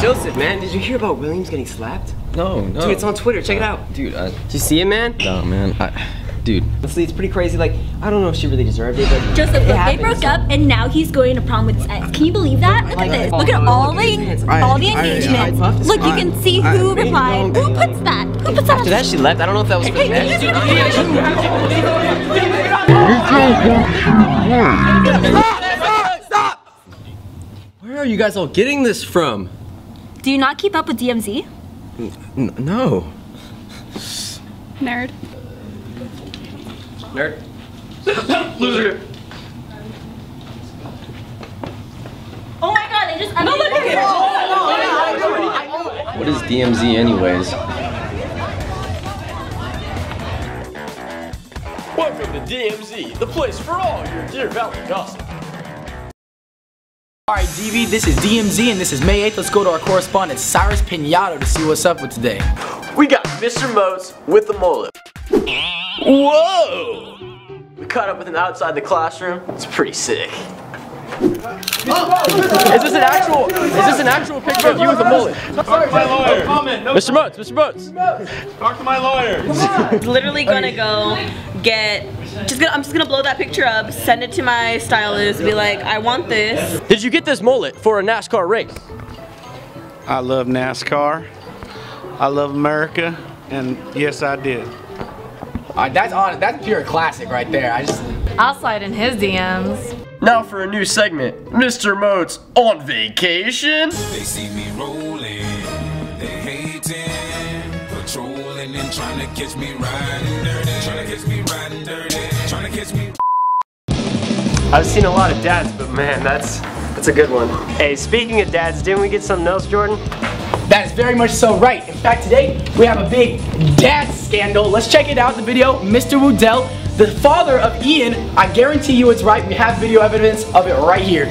Joseph, man, did you hear about Williams getting slapped? No, no. Dude, it's on Twitter. Check it out. Dude, I, Did you see it, man? no, man. I, dude. Honestly, it's pretty crazy. Like, I don't know if she really deserved it, but Joseph, it look, they happens. broke up and now he's going to prom with his ex. Can you believe that? Look at this. Look at all the all the engagements. Look, you can see who replied. Who puts that? Who puts that? After that, she left. I don't know if that was for the best. Where are you guys all getting this from? Do you not keep up with DMZ? N- no. Nerd. Nerd. Loser. Oh my god, they just no, look oh, What is DMZ anyways? Welcome to DMZ, the place for all your Deer Valley gossip. Alright, DV, this is DMZ and this is May 8th. Let's go to our correspondent Cyrus Pinato to see what's up with today. We got Mr. Moats with the mullet. Whoa! We caught up with him outside the classroom. It's pretty sick. Is this an actual? Is this an actual picture of you with a mullet? Talk to my lawyer. Comment. No Mr. Moats, Mr. Moats. Talk to my lawyer. Literally gonna go get just gonna I'm just gonna blow that picture up, send it to my stylist, be like, I want this. Did you get this mullet for a NASCAR race? I love NASCAR. I love America, and yes, I did. Alright, that's on that's pure classic right there. I just I'll slide in his DMs. Now for a new segment, Mr. Moats on vacation. They see me rolling, they hating, patrolling and trying to catch me riding dirty, trying to catch me riding dirty, trying to catch me. I've seen a lot of dads, but man, that's that's a good one. Hey, speaking of dads, didn't we get something else, Jordan? that is very much so right. In fact, today we have a big dad scandal. Let's check it out. The video, Mr. Woodell, the father of Ian. I guarantee you it's right. We have video evidence of it right here.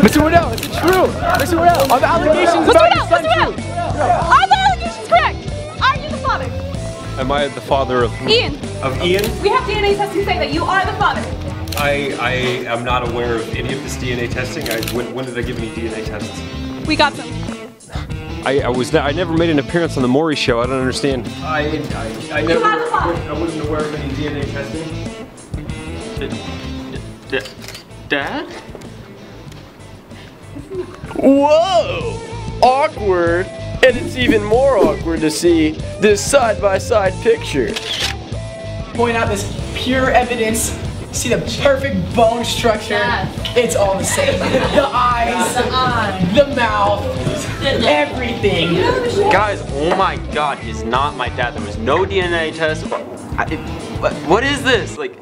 Mr. Woodell, is it true? Mr. Woodell, are the allegations about your son true? Are the allegations correct? Are you the father? Am I the father of Ian, of Ian? we have DNA testing saying that you are the father. I I am not aware of any of this DNA testing. I when, when did I give any DNA tests? We got some. I, I was I never made an appearance on the Maury show. I don't understand. I I, I never are. I wasn't aware of any DNA testing. Dad? Whoa! Awkward! And it's even more awkward to see this side by side picture. Point out this pure evidence. See the perfect bone structure. Yes. It's all the same. The eyes, the mouth, everything. Guys, oh my god, he's not my dad. There was no DNA test. I, it, what, what is this? Like,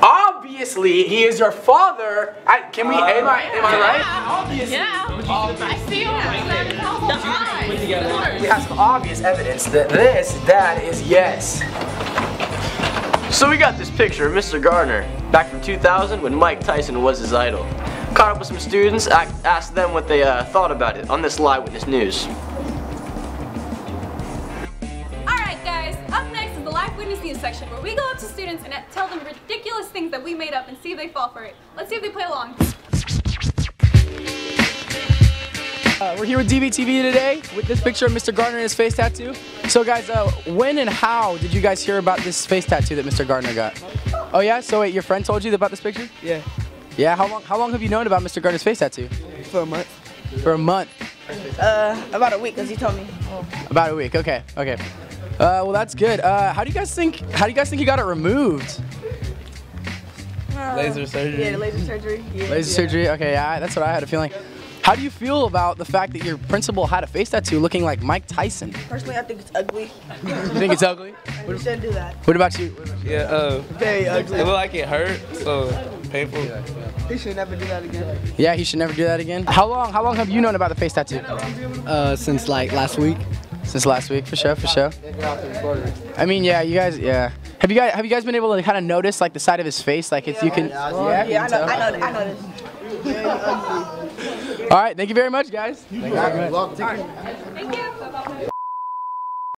Obviously, he is your father. I, can we? am I? Am I right? Obviously. Yeah. I see you. We have some obvious evidence that this, that is yes. So we got this picture of Mr. Gardner back from 2000 when Mike Tyson was his idol. Caught up with some students, ac- asked them what they uh, thought about it on this Live Witness News. Alright guys, up next is the live witness news section where we go up to students and tell them ridiculous things that we made up and see if they fall for it. Let's see if they play along. Uh, we're here with DBTV today with this picture of Mr. Gardner and his face tattoo. So guys, uh, when and how did you guys hear about this face tattoo that Mr. Gardner got? Oh yeah? So wait, your friend told you about this picture? Yeah, Yeah, how long, how long have you known about Mr. Gardner's face tattoo? for a month. For a month. Uh, about a week, cause he told me. About a week, okay, okay. Uh, well that's good. Uh, how do you guys think, how do you guys think he got it removed? laser surgery. Yeah, laser surgery. Yeah, Laser yeah. surgery? Okay, yeah, that's what I had a feeling. How do you feel about the fact that your principal had a face tattoo looking like Mike Tyson? Personally, I think it's ugly. You think it's ugly? We shouldn't do that. What about you? Yeah, uh, Very ugly. it looked like it hurt, so painful. He should never do that again. Yeah, he should never do that again. How long? How long have you known about the face tattoo? Uh, since like last week. Since last week, for sure, for sure. I mean, yeah, you guys, yeah. Have you guys have you guys been able to kind of notice like the side of his face, like it's you can. Yeah, you Yeah, I can know. tell? I know. I know this. Very ugly. All right, thank you very much, guys. Thank you.